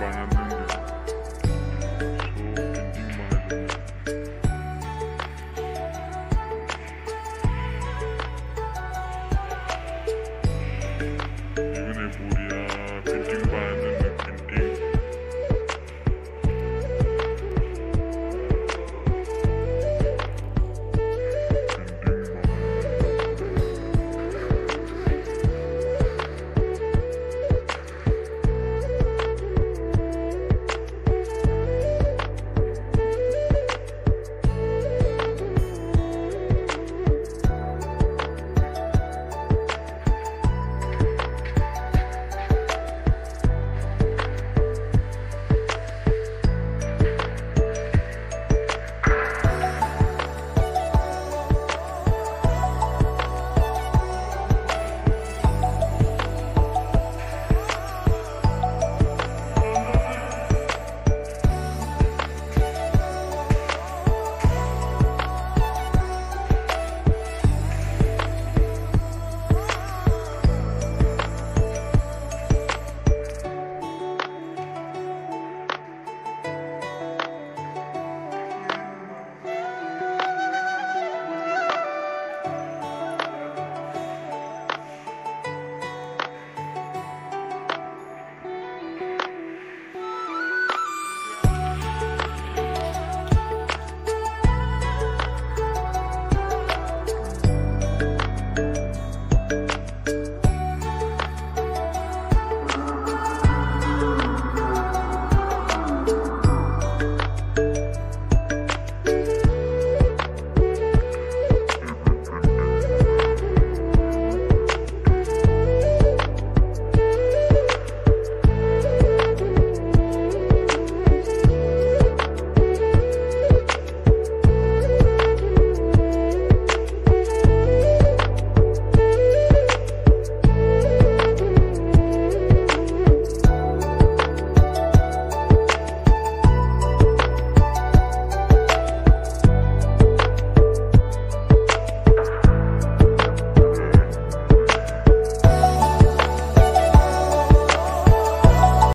Bam.